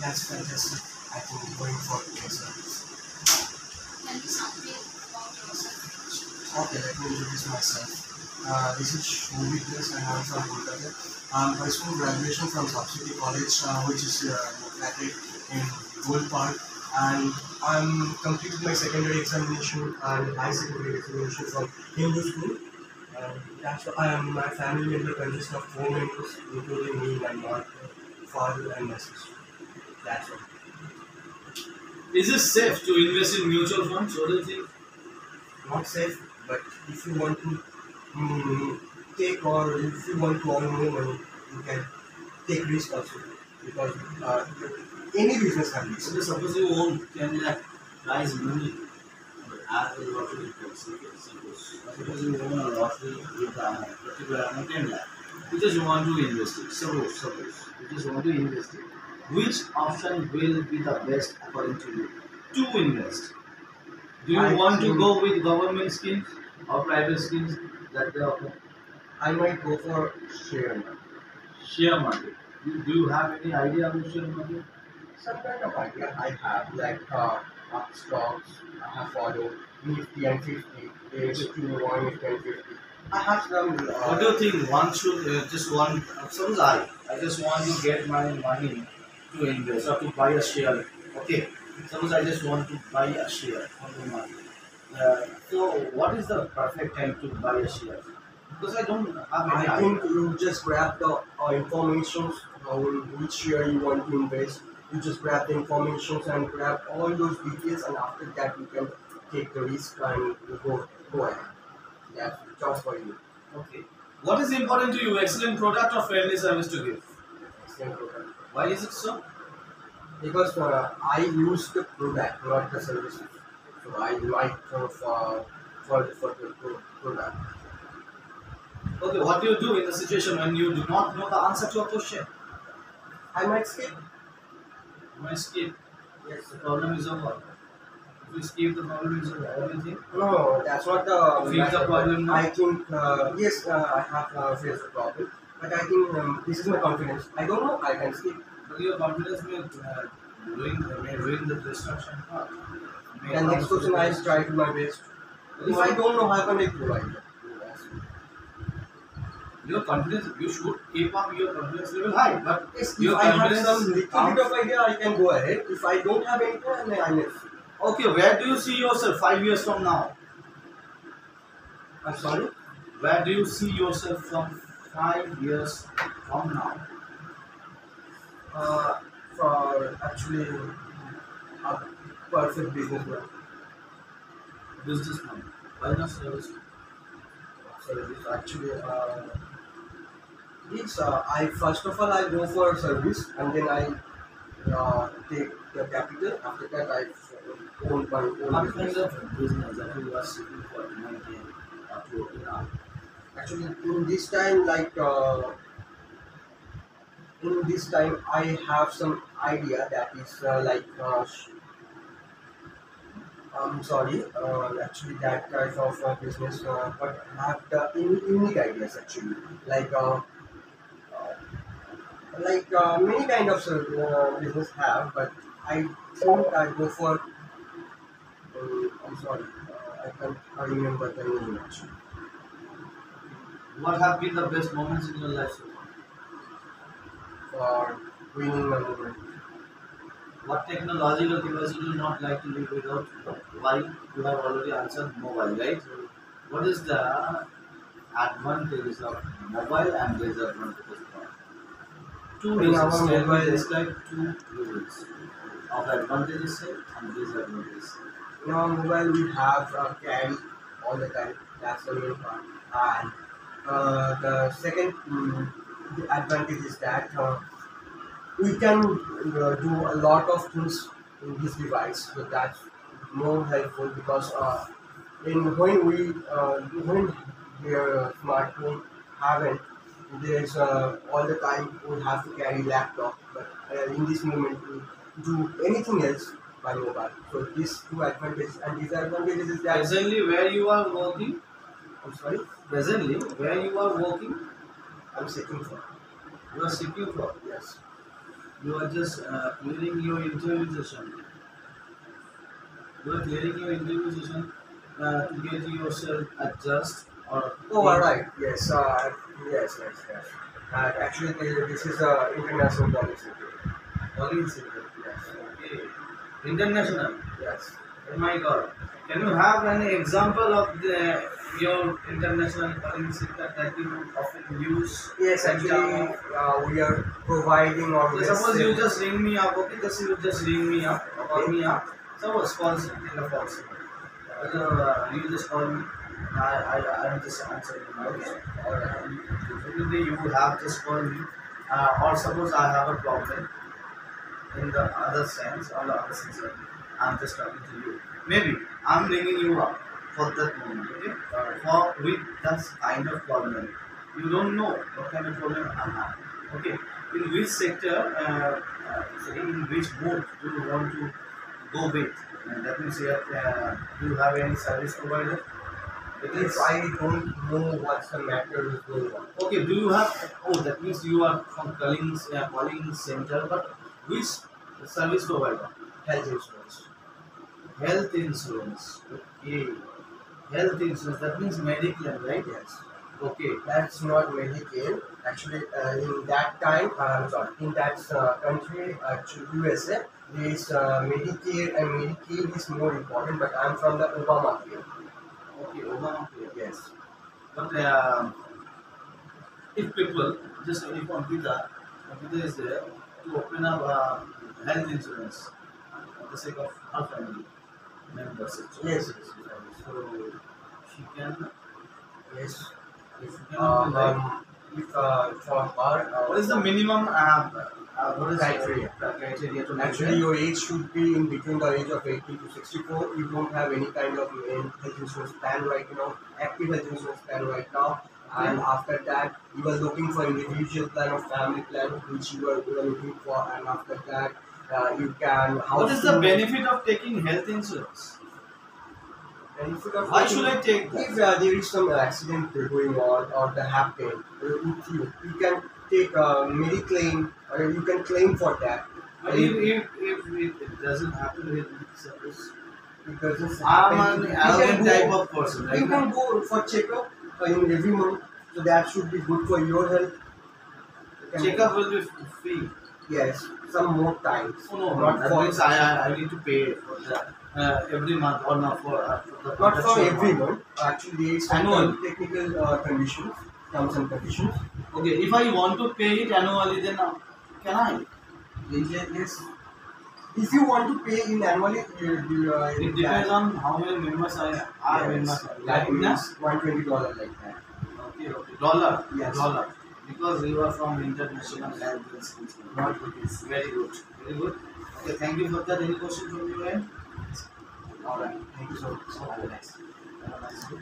That's fantastic. I think going for the service. Tell me something about yourself. Okay, let me introduce myself. Uh, this is Shobit and I'm from Kolkata. I'm pursuing graduation from Subsidy College, uh, which is uh, located in Gold Park. And I'm completed my secondary examination and high secondary examination from Hindu school. And that's why I am, my family member consists of four members, including me, my mother, father, and my sister. That's all. Is it safe to invest in mutual funds? What do you think? not safe, but if you want to mm, take or if you want to earn more money, you can take risk also because uh, any business can be. So suppose you own 10 lakh prize money particular amount 10 lakh. You just want to invest it. Suppose, suppose. You just want to invest it. Which option will be the best according to you to invest? Do you I want to go with government schemes or private schemes that they offer? I might go for share market. Share market. Do, do you have any idea about share market? Some kind of idea I have, like uh, stocks, I have followed Nifty and 50, HQ 1, Nifty and 50. I have some. Uh, What do you think one should uh, just one? Suppose I, I just want to get my money to invest or to buy a share. Okay, suppose I just want to buy a share on the market. Uh, so, what is the perfect time to buy a share? Because I don't have any I think you just grab the uh, information on which share you want to invest. You just grab the information and grab all those details, and after that you can take the risk and go go ahead. That's just for you. Okay. What is important to you? Excellent product or friendly service to give? Excellent product. Why is it so? Because uh, I use the product, not the services. So I like uh, for for for the product. Okay, what do you do in the situation when you do not know the answer to a question? I might skip. You skip. Yes. The problem is over. If you skip, the problem is over. What do you think? No, that's not the. Face the problem now? I think uh, yes, uh, I have uh, faced the problem, but I think um, this is my confidence. I don't know. I can skip. But your confidence may uh, ruin, may ruin the destruction part. And next question, I try to my best. If I don't know, how can I provide? Your confidence, you should keep up your confidence level high. But Yes, if your I have some little bit of idea, I can go ahead. If I don't have any, then I miss. Okay, where do you see yourself five years from now? I'm sorry. Where do you see yourself from five years from now? Uh, for actually a perfect businessman. Businessman. Why not service? So it's actually uh, it's uh, I first of all I go for service and then I uh, take the capital. After that I own my own What kind business. of business that you are seeking for to maintain or to open up? Actually, in this time, like uh, in this time, I have some idea that is uh, like. Uh, I'm sorry, uh, actually that type of uh, business, uh, but I have the unique ideas actually, like uh, uh, like uh, many kind of uh, business have, but I think I go for. Uh, I'm sorry, uh, I can't I remember the name actually. What have been the best moments in your life so far? for winning a moment. What technological device do you not like to live without? Why? You have already answered mobile, right? What is the advantages of mobile and disadvantages of Two In our reasons. Tell me, mobile- describe two rules of advantages side and disadvantages. In our mobile, we have a carry all the time. That's the main part. And uh, the second mm, the advantage is that uh, we can uh, do a lot of things in this device. So that's more helpful because uh, in when we uh, when your smartphone haven't there's uh, all the time we have to carry laptop but uh, in this moment we do anything else by mobile so these two advantages and disadvantages is that Presently, where you are working, I'm sorry presently, where you are working, I'm seeking for You are seeking for. Yes. You are just uh, clearing your interview session. You are clearing your interview session uh, to get yourself adjust or. Oh, all right. Yes. Uh, yes. Yes. Yes. Uh, actually, this is a international policy. Policy. Yes. Okay. International. Yes. Oh my God. Can you have an example of the your international policy that, that you often use? Yes. Actually, uh, we are providing on So suppose you just ring me up, okay? Just you just ring me up, call me up. Suppose call in the. Uh, you just call me. I I I'm just answering. Or definitely you have just me. Uh, or suppose I have a problem in the other sense, on the other sense, I'm just talking to you. Maybe I'm ringing you up for that moment, okay? For with that kind of problem, you don't know what kind of problem I'm. Okay, in which sector, uh, uh, in which mode do you want to go with? And that means here, uh, do you have any service provider? If Because I don't know what's the matter is going on. Okay, do you have? Oh, that means you are from calling uh, calling center, but which service provider? Health insurance. Health insurance. Okay. Health insurance. That means medical, right? Yes. Okay. That's not Medicare. Actually, uh, in that time, uh, I'm sorry, in that uh, country, actually USA, this uh, Medicare and Medicaid is more important. But I'm from the Obamacare. Okay. Obamacare. Yes. But uh, if people just if computer, computer is there to open up uh, health insurance for the sake of her family members. Yes. So she can. Yes. If you can um, if uh, for her, uh, What is the minimum uh, uh, what is Criteria. The criteria to Actually, your age should be in between the age of 18 to 64. You don't have any kind of uh, health insurance plan right now, active health insurance plan right now. And after that, you are looking for individual plan or family plan, which you are, you looking for. And after that, uh, you can. What is the benefit of taking health insurance? Why should I take that? If uh, there is some accident going on or the happen uh, with you, you can take a mediclaim or you can claim for that. But if, if, if it, doesn't happen with me, suppose It doesn't I'm an arrogant go- type of person, right? You can go for checkup uh, in every month, so that should be good for your health. You Checkup will be free. Yes, some more times. Oh, no, not for means I, I, I need to pay for that uh, every month or not for, uh, for the not for every month. Actually, there is Annual. technical uh, conditions, terms and conditions. Okay, if I want to pay it annually, then uh, can I? Yes. If you want to pay in annually, you, you, uh, It depends on how many members I are yes, family. that Like means one twenty dollar like that. Okay, okay. Dollar. Yes. Dollar. Because you are from international health institute. Not rupees. Very good. Very good. Okay, thank you for that. Any question from your end? All right. Thank you so much. Have a nice. Have a nice day.